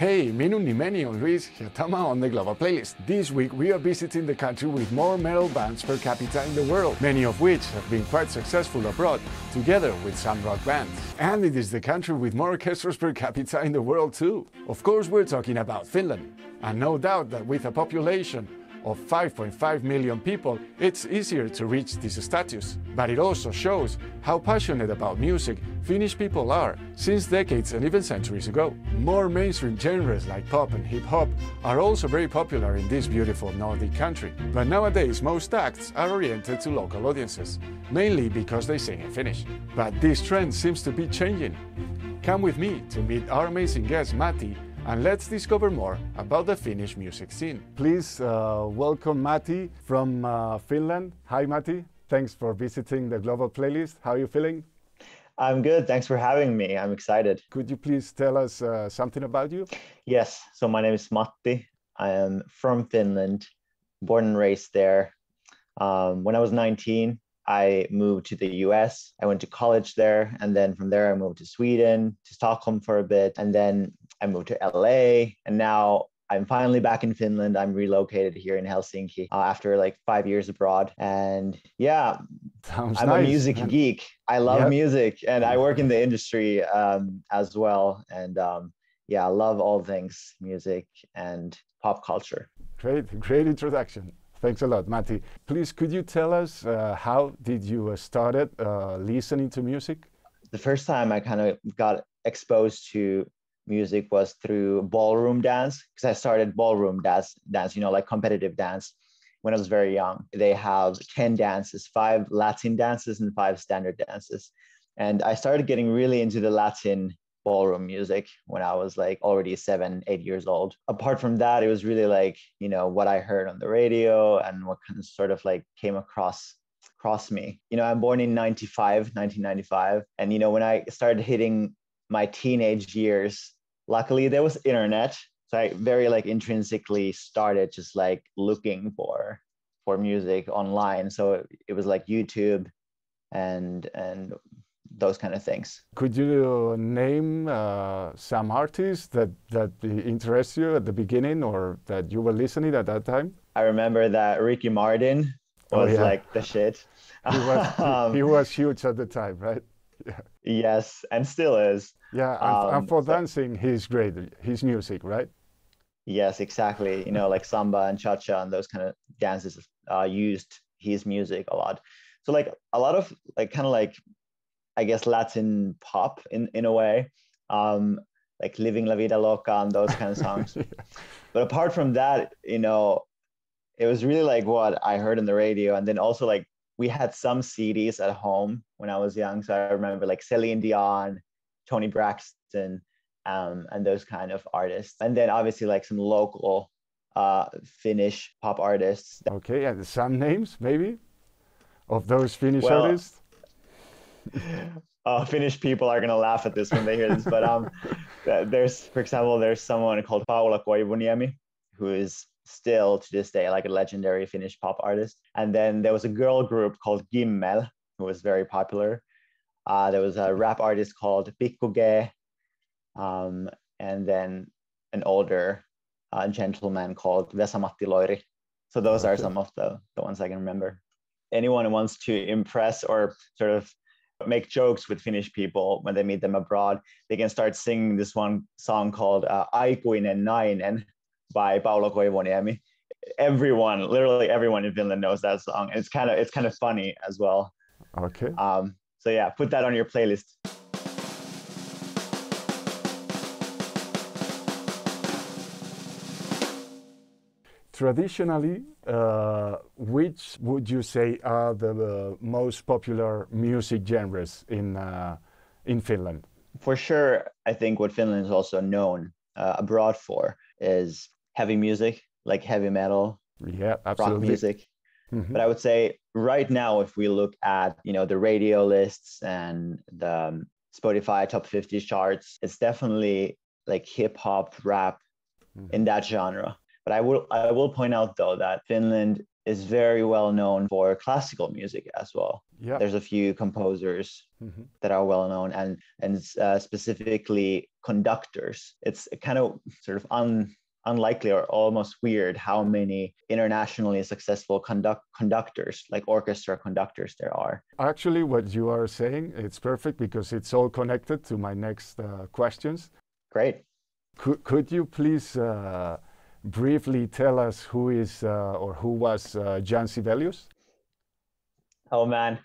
Hey, minun nimeni on Luis Hietama on the Global Playlist. This week we are visiting the country with more metal bands per capita in the world, many of which have been quite successful abroad, together with some rock bands. And it is the country with more orchestras per capita in the world too. Of course, we're talking about Finland. And no doubt that with a population of 5.5 million people, it's easier to reach this status. But it also shows how passionate about music Finnish people are since decades and even centuries ago. More mainstream genres like pop and hip hop are also very popular in this beautiful Nordic country. But nowadays, most acts are oriented to local audiences, mainly because they sing in Finnish. But this trend seems to be changing. Come with me to meet our amazing guest, Matti, and let's discover more about the Finnish music scene. Please uh, welcome Matti from uh, Finland. Hi, Matti. Thanks for visiting the Global Playlist. How are you feeling? I'm good. Thanks for having me. I'm excited. Could you please tell us uh, something about you? Yes. So, my name is Matti. I am from Finland, born and raised there. Um, when I was 19, I moved to the US. I went to college there. And then from there, I moved to Sweden, to Stockholm for a bit. And then I moved to LA, and now I'm finally back in Finland. I'm relocated here in Helsinki uh, after like five years abroad. And yeah, Sounds I'm nice. a music geek. I love yep. music and I work in the industry um, as well. And um, yeah, I love all things music and pop culture. Great, great introduction. Thanks a lot, Matti. Please, could you tell us uh, how did you uh, started uh, listening to music? The first time I kind of got exposed to music was through ballroom dance because I started ballroom dance, dance, you know, like competitive dance when I was very young. They have 10 dances, five Latin dances and five standard dances. And I started getting really into the Latin ballroom music when I was like already seven, eight years old. Apart from that, it was really like, you know, what I heard on the radio and what kind of sort of like came across across me. You know, I'm born in 95, 1995. And, you know, when I started hitting my teenage years, luckily there was internet so i very like intrinsically started just like looking for for music online so it was like youtube and and those kind of things could you name uh, some artists that that interest you at the beginning or that you were listening at that time i remember that ricky martin oh, was oh, yeah. like the shit he was, um, he was huge at the time right yeah. Yes, and still is. Yeah, and, um, and for dancing, he's great. His music, right? Yes, exactly. You know, like samba and cha cha and those kind of dances uh, used his music a lot. So like a lot of like kind of like I guess Latin pop in in a way, um, like "Living La Vida Loca" and those kind of songs. yeah. But apart from that, you know, it was really like what I heard on the radio, and then also like we had some CDs at home when I was young. So I remember like Celine Dion, Toni Braxton, um, and those kind of artists. And then obviously like some local uh, Finnish pop artists. Okay, and some names maybe of those Finnish well, artists? Uh, Finnish people are gonna laugh at this when they hear this, but um, there's, for example, there's someone called Paula Koivuniemi, who is still to this day like a legendary Finnish pop artist. And then there was a girl group called Gimmel, who was very popular. Uh, there was a rap artist called Pikku G, um, and then an older uh, gentleman called Vesa-Matti Loiri. So those okay. are some of the, the ones I can remember. Anyone who wants to impress or sort of make jokes with Finnish people when they meet them abroad, they can start singing this one song called uh, Aikuinen Nainen, by Paula Koivuniemi. Everyone, literally everyone in Finland knows that song. It's kind of it's kind of funny as well. Okay. Um, so yeah, put that on your playlist. Traditionally, uh, which would you say are the uh, most popular music genres in uh, in Finland? For sure, I think what Finland is also known uh, abroad for is heavy music, like heavy metal, yeah, absolutely. rock music. Mm-hmm. But I would say right now, if we look at you know the radio lists and the um, Spotify top 50 charts, it's definitely like hip hop, rap mm-hmm. in that genre. But I will I will point out though that Finland is very well known for classical music as well. Yeah. There's a few composers Mhm. that are well known and and uh, specifically conductors. It's kind of sort of un, unlikely or almost weird how many internationally successful conduct conductors, like orchestra conductors, there are. Actually, what you are saying, it's perfect because it's all connected to my next uh, questions. Great. Could, could you please uh, briefly tell us who is uh, or who was uh, Jean Sibelius? Oh man,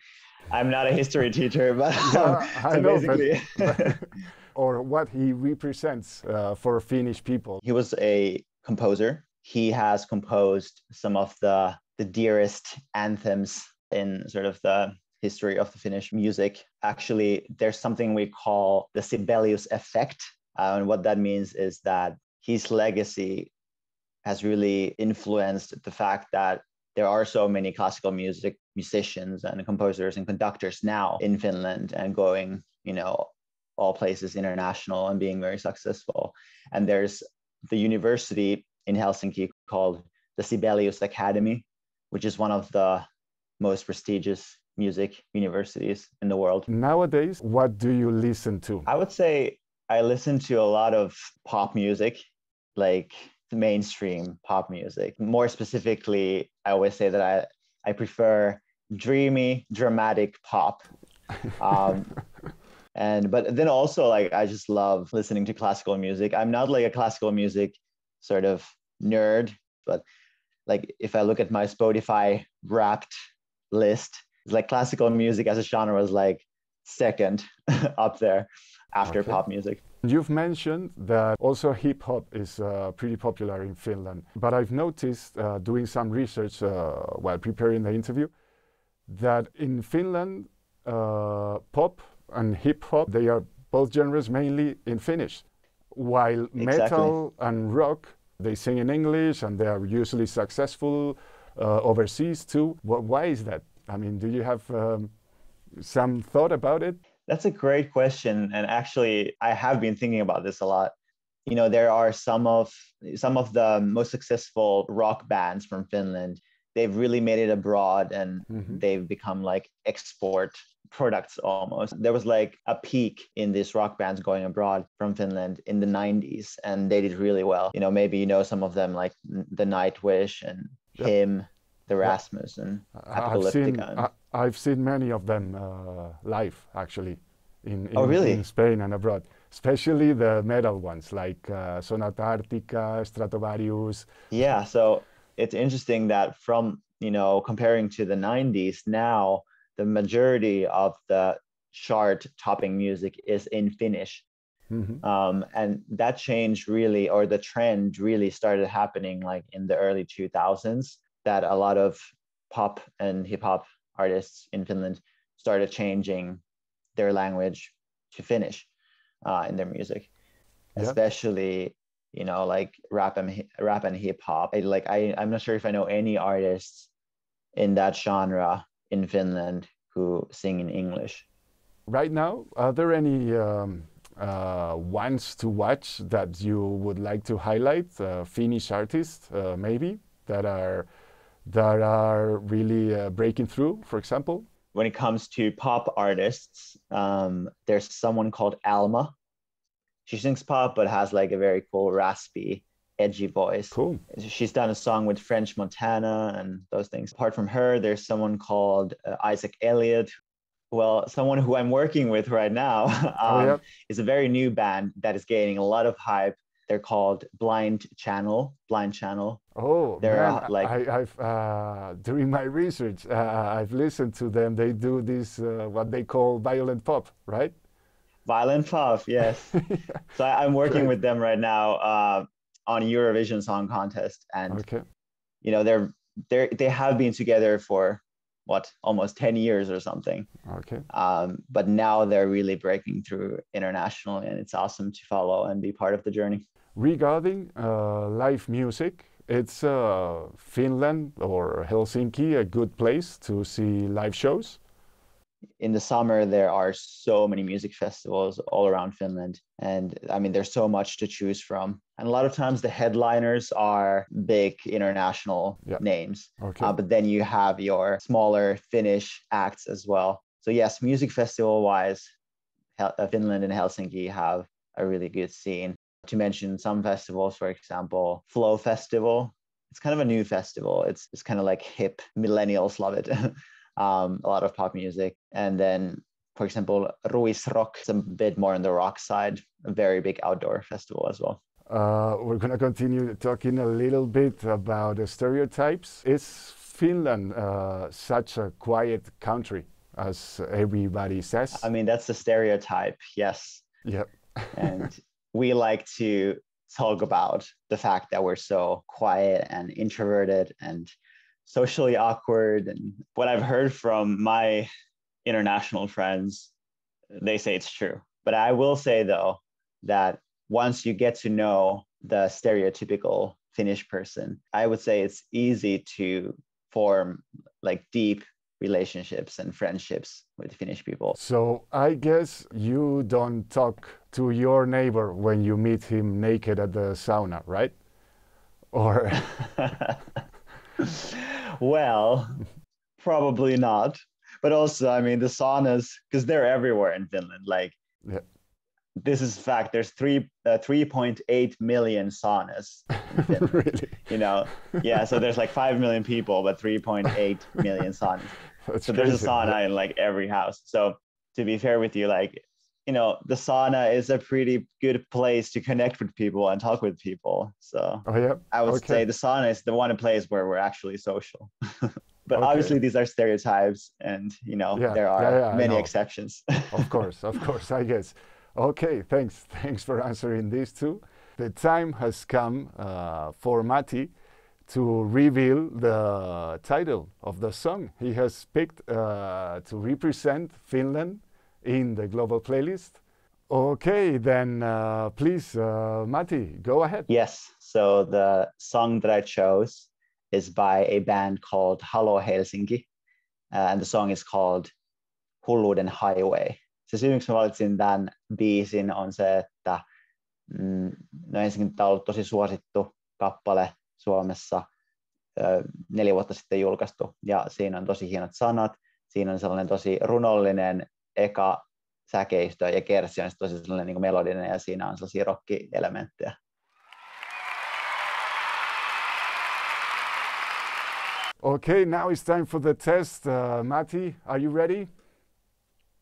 I'm not a history teacher, but Yeah, um, I so know, but- basically, or what he represents uh, for Finnish people? he was a composer. He has composed some of the the dearest anthems in sort of the history of the Finnish music. Actually, there's something we call the Sibelius effect, uh, and what that means is that his legacy has really influenced the fact that there are so many classical music musicians and composers and conductors now in Finland and going, you know, all places international and being very successful. And there's the university in Helsinki called the Sibelius Academy, which is one of the most prestigious music universities in the world. Nowadays, what do you listen to? I would say I listen to a lot of pop music, like mainstream pop music. More specifically, I always say that I, I prefer dreamy, dramatic pop. Um, and but then also like I just love listening to classical music. I'm not like a classical music sort of nerd, but like if I look at my Spotify wrapped list, it's like classical music as a genre was like second up there after Okay. pop music. You've mentioned that also hip hop is uh, pretty popular in Finland, but I've noticed uh, doing some research uh, while preparing the interview that in Finland, uh, pop and hip hop they are both genres mainly in Finnish, while metal and rock they sing in English and they are usually successful uh, overseas too. Wh- why is that? I mean, do you have um, some thought about it? That's a great question, and actually, I have been thinking about this a lot. You know, there are some of some of the most successful rock bands from Finland. They've really made it abroad, and Mhm. they've become like export products almost. There was like a peak in these rock bands going abroad from Finland in the 90s, and they did really well. You know, maybe you know some of them like the Nightwish and Yep. Him, the Rasmussen, seen Apocalyptica. I, I've seen many of them uh, live actually in, in, Oh, really? in Spain and abroad, especially the metal ones like uh, Sonata Arctica, Stratovarius. Yeah, so it's interesting that from, you know, comparing to the 90s, now the majority of the chart topping music is in Finnish. Mhm. Um, and that change really, or the trend really started happening like in the early 2000s, that a lot of pop and hip hop artists in Finland started changing their language to Finnish uh, in their music, Yeah. especially you know like rap and rap and hip hop. I, like I, I'm not sure if I know any artists in that genre in Finland who sing in English. Right now, are there any um, uh, ones to watch that you would like to highlight? Uh, Finnish artists, uh, maybe that are that are really uh, breaking through. For example, when it comes to pop artists, um, there's someone called Alma. She sings pop, but has like a very cool, raspy, edgy voice. cool. She's done a song with French Montana and those things. Apart from her, there's someone called uh, Isaac Elliot. Well, someone who I'm working with right now Oh, um, yeah. is a very new band that is gaining a lot of hype. They're called Blind Channel. Blind Channel. Oh, They're, man, uh, like- I, I've uh, during my research, uh, I've listened to them. They do this uh, what they call violent pop, right? Violent Pop, yes. So I, I'm working with them right now uh, on Eurovision Song Contest, and Okay. you know they're they they have been together for what almost ten years or something. Okay. Um, but now they're really breaking through internationally, and it's awesome to follow and be part of the journey. Regarding uh, live music, it's uh, Finland or Helsinki a good place to see live shows? In the summer there are so many music festivals all around finland. And i mean there's so much to choose from. And a lot of times the headliners are big international Yeah. names. Okay. uh, but then you have your smaller finnish acts as well. So yes music festival wise Hel- uh, finland and helsinki have a really good scene. To mention some festivals for example flow festival. It's kind of a new festival. It's, it's kind of like hip millennials love it um, a lot of pop music. And then, for example, Ruisrock is a bit more on the rock side, a very big outdoor festival as well. Uh, we're going to continue talking a little bit about the stereotypes. Is Finland uh, such a quiet country as everybody says? I mean, that's the stereotype, yes. Yep. And we like to talk about the fact that we're so quiet and introverted and socially awkward. And what I've heard from my international friends, they say it's true. But I will say, though, that once you get to know the stereotypical Finnish person, I would say it's easy to form like deep relationships and friendships with Finnish people. So I guess you don't talk to your neighbor when you meet him naked at the sauna, right? Or well, probably not. But also, I mean, the saunas, because they're everywhere in Finland. Like, Yeah. this is fact. There's three, uh, 3.8 million saunas. in Finland, really? you know, yeah. So there's like five million people, but 3.8 million saunas. That's So there's a crazy. sauna in like every house. So to be fair with you, like, you know, the sauna is a pretty good place to connect with people and talk with people. So Oh yeah. I would Okay. say the sauna is the one place where we're actually social. but Okay. obviously these are stereotypes and you know Yeah, there are yeah, yeah, many exceptions. of course, of course, I guess. Okay, thanks. Thanks for answering these two. The time has come uh, for Matti to reveal the title of the song he has picked uh, to represent Finland in the global playlist. Okay, then uh, please, uh, Matti, go ahead. yes. So the song that I chose is by a band called Hello Helsinki. Uh, and the song is called Hulluuden Highway. Se syy, miksi valitsin tämän biisin, on se, että mm, no ensinnäkin tämä on ollut tosi suosittu kappale Suomessa ö, neljä vuotta sitten julkaistu, ja siinä on tosi hienot sanat, siinä on sellainen tosi runollinen eka säkeistö, ja kersi on tosi sellainen niin melodinen, ja siinä on sellaisia rokkielementtejä. Okay, now it's time for the test. Uh, Matti, are you ready?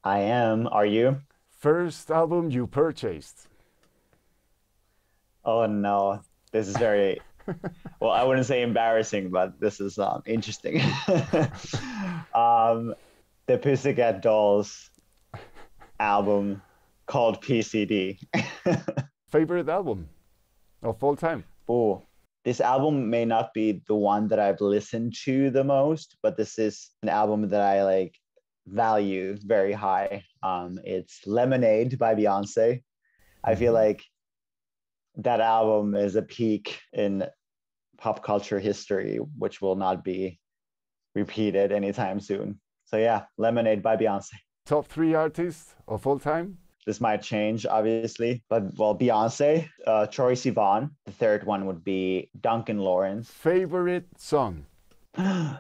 I am, are you? First album you purchased. Oh no, this is very well. I wouldn't say embarrassing, but this is um, interesting. um, the Pussycat Dolls album called PCD. Favorite album of all time? Oh, this album may not be the one that I've listened to the most, but this is an album that I like value very high. Um, it's Lemonade by Beyonce. I feel Mhm. like that album is a peak in pop culture history, which will not be repeated anytime soon. So yeah, Lemonade by Beyonce. Top three artists of all time? This might change, obviously, but well, Beyonce, uh, Troye Sivan. The third one would be Duncan Laurence. Favorite song?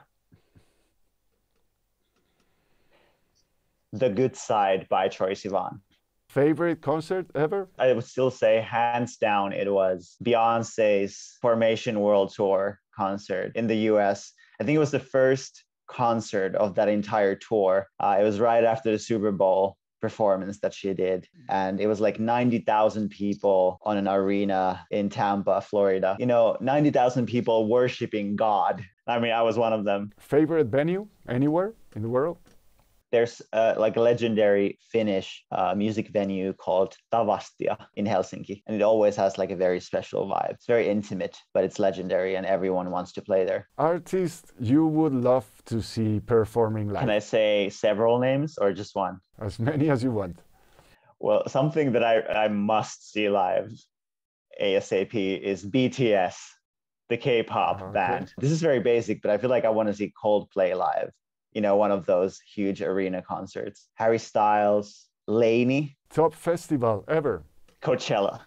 The Good Side by Troye Sivan. Favorite concert ever? I would still say, hands down, it was Beyonce's Formation World Tour concert in the US. I think it was the first concert of that entire tour. Uh, it was right after the Super Bowl performance that she did. And it was like 90,000 people on an arena in Tampa, Florida. You know, 90,000 people worshiping God. I mean, I was one of them. Favorite venue anywhere in the world? There's uh, like a legendary Finnish uh, music venue called Tavastia in Helsinki, and it always has like a very special vibe. It's very intimate, but it's legendary, and everyone wants to play there. Artist you would love to see performing live? Can I say several names or just one? As many as you want. Well, something that I, I must see live ASAP is BTS, the K-pop Okay. band. This is very basic, but I feel like I want to see Coldplay live. You know, one of those huge arena concerts. Harry Styles, LANY, Top festival ever. Coachella.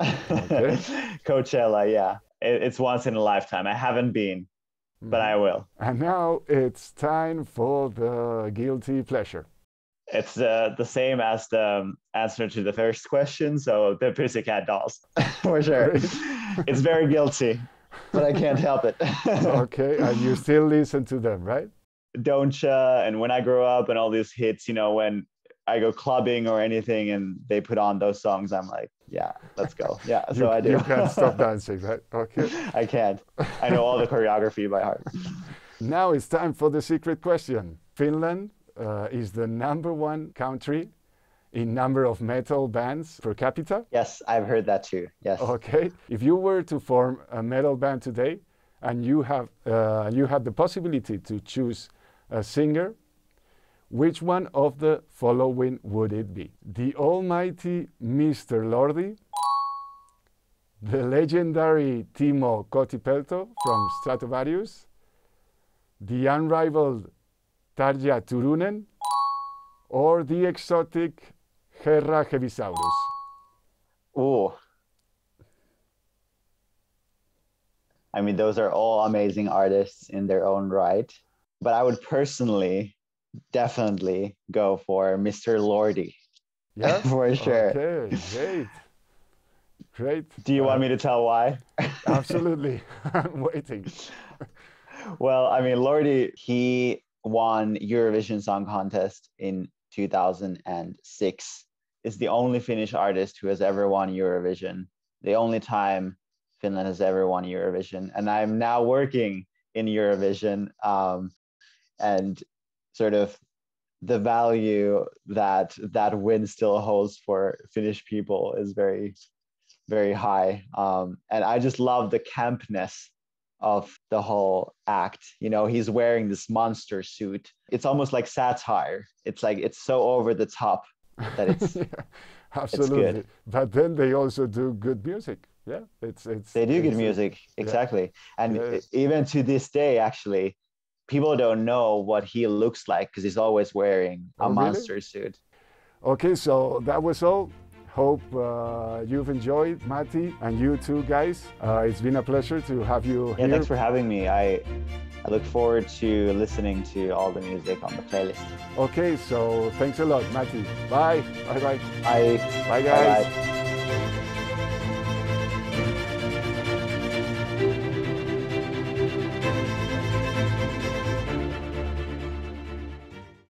Okay. Coachella, yeah. It, it's once in a lifetime. I haven't been, but I will. And now it's time for the guilty pleasure. It's uh, the same as the um, answer to the first question. So the Pussycat Dolls, for sure. it's very guilty, but I can't help it. Okay, and you still listen to them, right? Don't ya? And when I grow up and all these hits, you know, when I go clubbing or anything and they put on those songs, I'm like, yeah, let's go. Yeah, so you, I do. You can't stop dancing, right? Okay. I can't. I know all the choreography by heart. Now it's time for the secret question. Finland uh, is the number one country in number of metal bands per capita. Yes, I've heard that too. Yes. Okay. If you were to form a metal band today, and you have uh, you had the possibility to choose a singer, which one of the following would it be? The almighty Mr. Lordi, the legendary Timo Kotipelto from Stratovarius, the unrivaled Tarja Turunen, or the exotic Herra Hevisaurus? Ooh. I mean, those are all amazing artists in their own right. But I would personally definitely go for Mr. Lordi. Yeah, for sure. Okay, great. Great. Do you Uh, want me to tell why? Absolutely. I'm waiting. well, I mean, Lordi, he won Eurovision Song Contest in 2006. Is the only Finnish artist who has ever won Eurovision. The only time Finland has ever won Eurovision, and I'm now working in Eurovision, um, and sort of the value that that win still holds for Finnish people is very, very high. Um, and I just love the campness of the whole act. You know, he's wearing this monster suit. It's almost like satire. It's like it's so over the top that it's Yeah, absolutely. But then they also do good music. Yeah, it's it's. they do good music exactly. And Yeah. e- even to this day, actually, people don't know what he looks like because he's always wearing a Oh, really? monster suit. Okay, so that was all. Hope uh, you've enjoyed, Matti, and you too, guys. Uh, it's been a pleasure to have you Yeah, here. thanks for having me. I I look forward to listening to all the music on the playlist. Okay, so thanks a lot, Matti. Bye. Bye bye. Bye. Bye, guys. Bye-bye.